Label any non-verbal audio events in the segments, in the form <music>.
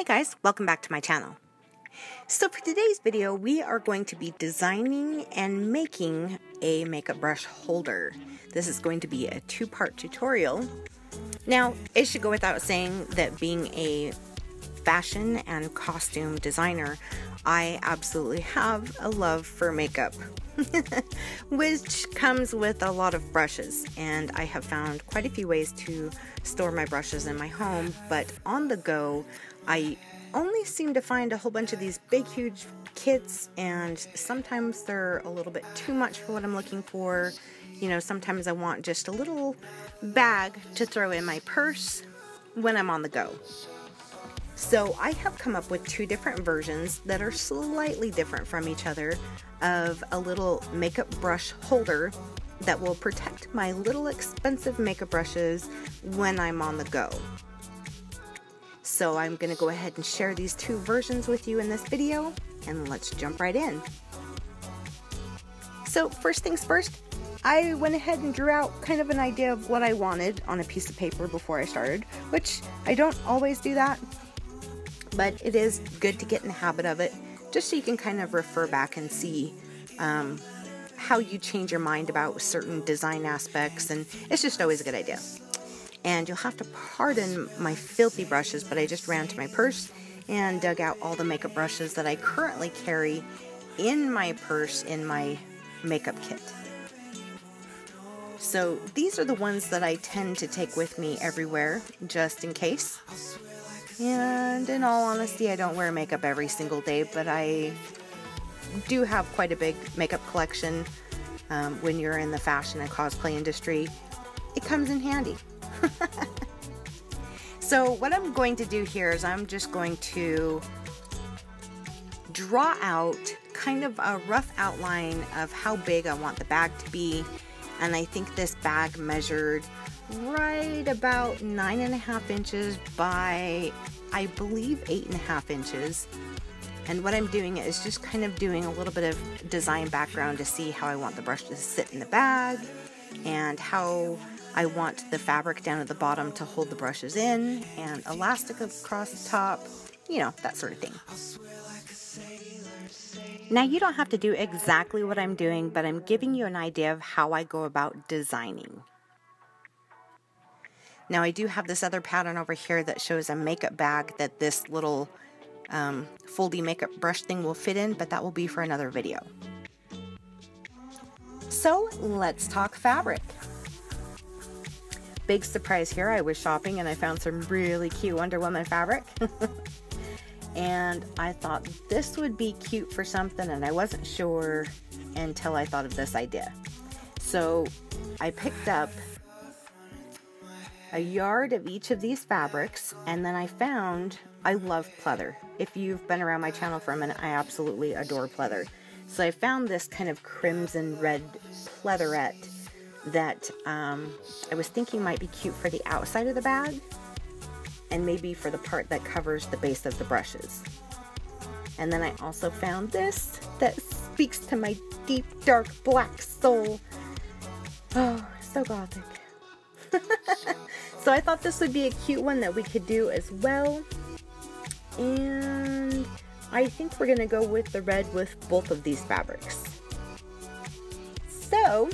Hey guys, welcome back to my channel. So for today's video, we are going to be designing and making a makeup brush holder. This is going to be a two-part tutorial. Now, it should go without saying that being a fashion and costume designer, I absolutely have a love for makeup, <laughs> which comes with a lot of brushes. And I have found quite a few ways to store my brushes in my home, but on the go, I only seem to find a whole bunch of these big, huge kits, and sometimes they're a little bit too much for what I'm looking for. You know, sometimes I want just a little bag to throw in my purse when I'm on the go. So I have come up with two different versions that are slightly different from each other of a little makeup brush holder that will protect my little expensive makeup brushes when I'm on the go. So I'm going to go ahead and share these two versions with you in this video and let's jump right in. So first things first, I went ahead and drew out kind of an idea of what I wanted on a piece of paper before I started, which I don't always do that, but it is good to get in the habit of it just so you can kind of refer back and see um, how you change your mind about certain design aspects and it's just always a good idea. And you'll have to pardon my filthy brushes, but I just ran to my purse and dug out all the makeup brushes that I currently carry in my purse in my makeup kit. So these are the ones that I tend to take with me everywhere just in case. And in all honesty, I don't wear makeup every single day, but I do have quite a big makeup collection um, when you're in the fashion and cosplay industry. It comes in handy. <laughs> so what I'm going to do here is I'm just going to draw out kind of a rough outline of how big I want the bag to be. And I think this bag measured right about nine and a half inches by, I believe, eight and a half inches. And what I'm doing is just kind of doing a little bit of design background to see how I want the brush to sit in the bag and how I want the fabric down at the bottom to hold the brushes in and elastic across the top, you know, that sort of thing. Now you don't have to do exactly what I'm doing, but I'm giving you an idea of how I go about designing. Now I do have this other pattern over here that shows a makeup bag that this little um, foldy makeup brush thing will fit in, but that will be for another video. So let's talk fabric. Big surprise here, I was shopping and I found some really cute Wonder Woman fabric. <laughs> and I thought this would be cute for something and I wasn't sure until I thought of this idea. So I picked up a yard of each of these fabrics and then I found I love pleather. If you've been around my channel for a minute, I absolutely adore pleather. So I found this kind of crimson red pleatherette that um, I was thinking might be cute for the outside of the bag and maybe for the part that covers the base of the brushes. And then I also found this that speaks to my deep, dark, black soul. Oh, so gothic. <laughs> so I thought this would be a cute one that we could do as well. And I think we're going to go with the red with both of these fabrics. So,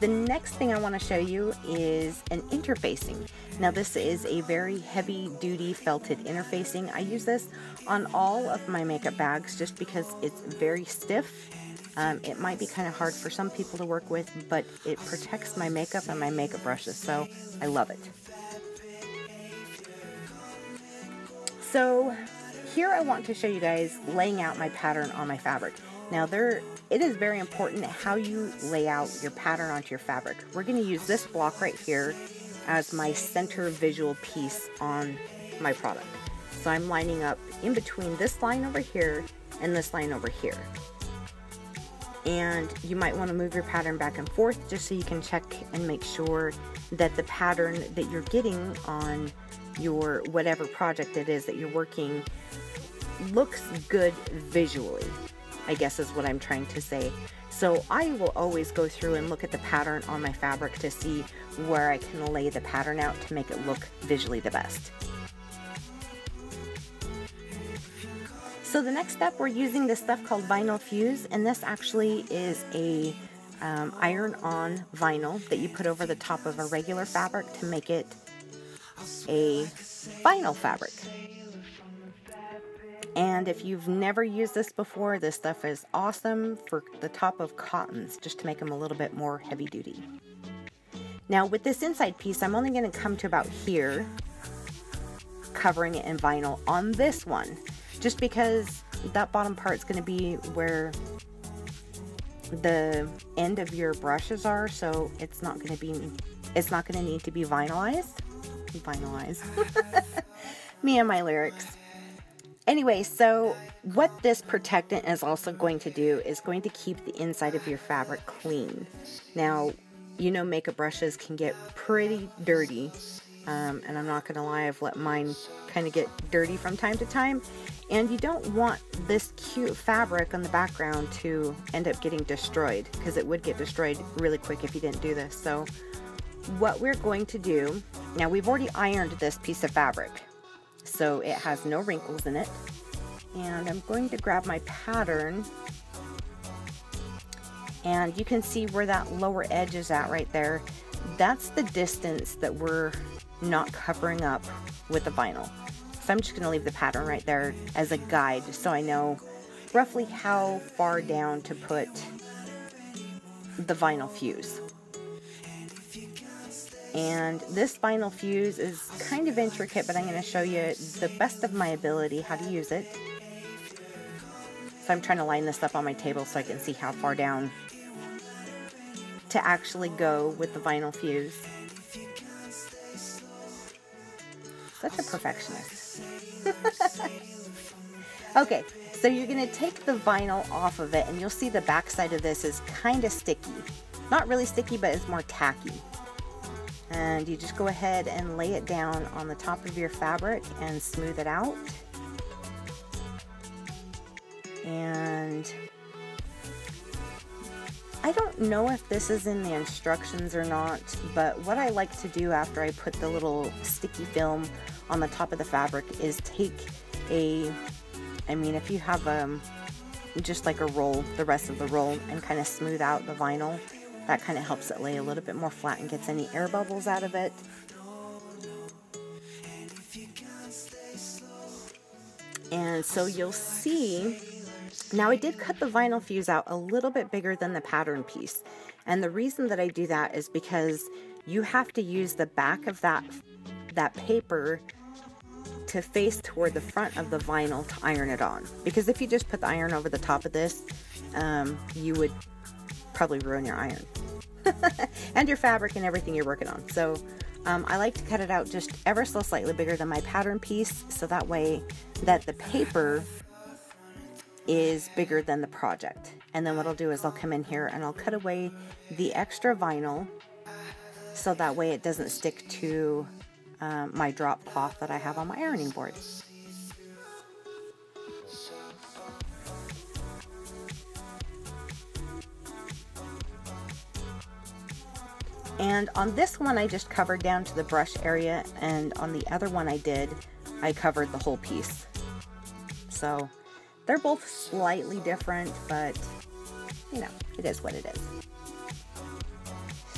the next thing I want to show you is an interfacing. Now this is a very heavy duty felted interfacing. I use this on all of my makeup bags just because it's very stiff. Um, it might be kind of hard for some people to work with, but it protects my makeup and my makeup brushes, so I love it. So here I want to show you guys laying out my pattern on my fabric. Now there, it is very important how you lay out your pattern onto your fabric. We're going to use this block right here as my center visual piece on my product. So I'm lining up in between this line over here and this line over here. And you might want to move your pattern back and forth just so you can check and make sure that the pattern that you're getting on your whatever project it is that you're working looks good visually. I guess is what I'm trying to say. So I will always go through and look at the pattern on my fabric to see where I can lay the pattern out to make it look visually the best. So the next step, we're using this stuff called Vinyl Fuse, and this actually is a um, iron-on vinyl that you put over the top of a regular fabric to make it a vinyl fabric. And if you've never used this before, this stuff is awesome for the top of cottons, just to make them a little bit more heavy duty. Now with this inside piece, I'm only going to come to about here, covering it in vinyl on this one, just because that bottom part is going to be where the end of your brushes are, so it's not going to be, it's not to need to be vinylized. Vinylized. <laughs> Me and my lyrics. Anyway, so what this protectant is also going to do is going to keep the inside of your fabric clean. Now, you know makeup brushes can get pretty dirty, um, and I'm not going to lie, I've let mine kind of get dirty from time to time, and you don't want this cute fabric on the background to end up getting destroyed, because it would get destroyed really quick if you didn't do this. So what we're going to do, now we've already ironed this piece of fabric, so it has no wrinkles in it. And I'm going to grab my pattern and you can see where that lower edge is at right there. That's the distance that we're not covering up with the vinyl. So I'm just going to leave the pattern right there as a guide so I know roughly how far down to put the vinyl fuse. And this vinyl fuse is kind of intricate, but I'm going to show you the best of my ability how to use it. So I'm trying to line this up on my table so I can see how far down to actually go with the vinyl fuse. Such a perfectionist. <laughs> okay, so you're going to take the vinyl off of it and you'll see the back side of this is kind of sticky. Not really sticky, but it's more tacky and you just go ahead and lay it down on the top of your fabric and smooth it out. And I don't know if this is in the instructions or not but what I like to do after I put the little sticky film on the top of the fabric is take a I mean if you have um just like a roll the rest of the roll and kind of smooth out the vinyl that kind of helps it lay a little bit more flat and gets any air bubbles out of it. And so you'll see, now I did cut the vinyl fuse out a little bit bigger than the pattern piece. And the reason that I do that is because you have to use the back of that, that paper to face toward the front of the vinyl to iron it on. Because if you just put the iron over the top of this, um, you would probably ruin your iron <laughs> and your fabric and everything you're working on. So um, I like to cut it out just ever so slightly bigger than my pattern piece so that way that the paper is bigger than the project. And then what I'll do is I'll come in here and I'll cut away the extra vinyl so that way it doesn't stick to um, my drop cloth that I have on my ironing board. And on this one, I just covered down to the brush area, and on the other one I did, I covered the whole piece. So they're both slightly different, but you know, it is what it is.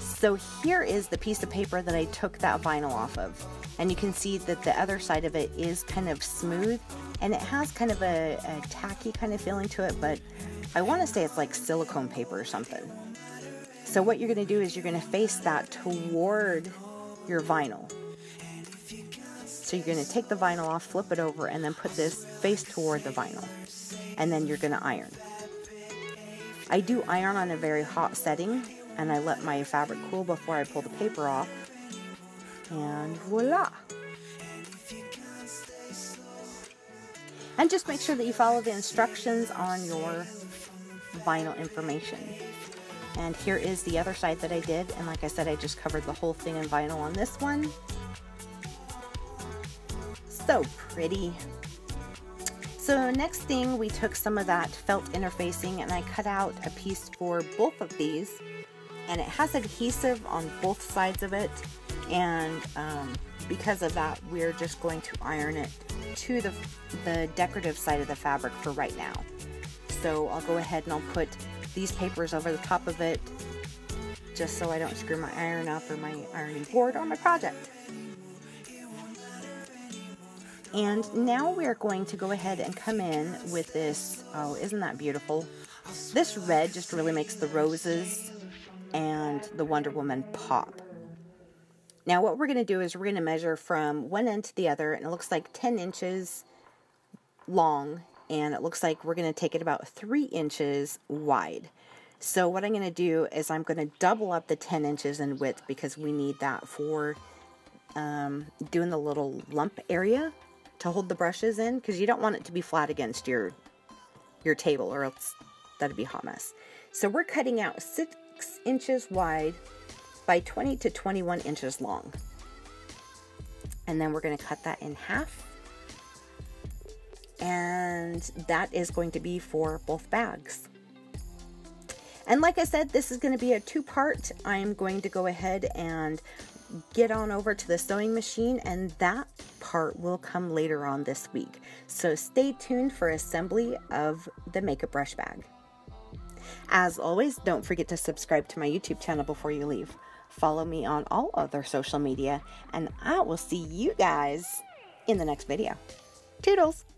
So here is the piece of paper that I took that vinyl off of. And you can see that the other side of it is kind of smooth and it has kind of a, a tacky kind of feeling to it, but I want to say it's like silicone paper or something. So what you're going to do is you're going to face that toward your vinyl. So you're going to take the vinyl off, flip it over, and then put this face toward the vinyl. And then you're going to iron. I do iron on a very hot setting, and I let my fabric cool before I pull the paper off. And voila! And just make sure that you follow the instructions on your vinyl information. And here is the other side that I did. And like I said, I just covered the whole thing in vinyl on this one. So pretty. So next thing, we took some of that felt interfacing and I cut out a piece for both of these. And it has adhesive on both sides of it. And um, because of that, we're just going to iron it to the, the decorative side of the fabric for right now. So I'll go ahead and I'll put these papers over the top of it just so I don't screw my iron up or my ironing board or my project. And now we're going to go ahead and come in with this, oh, isn't that beautiful? This red just really makes the roses and the Wonder Woman pop. Now what we're going to do is we're going to measure from one end to the other, and it looks like 10 inches long, and it looks like we're going to take it about 3 inches wide. So what I'm going to do is I'm going to double up the 10 inches in width because we need that for um, doing the little lump area to hold the brushes in because you don't want it to be flat against your your table or else that'd be a hot mess. So we're cutting out 6 inches wide by 20 to 21 inches long. And then we're going to cut that in half. And that is going to be for both bags. And like I said, this is going to be a two-part. I'm going to go ahead and get on over to the sewing machine and that part will come later on this week. So stay tuned for assembly of the makeup brush bag. As always, don't forget to subscribe to my YouTube channel before you leave. Follow me on all other social media and I will see you guys in the next video. Toodles!